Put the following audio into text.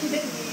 好きです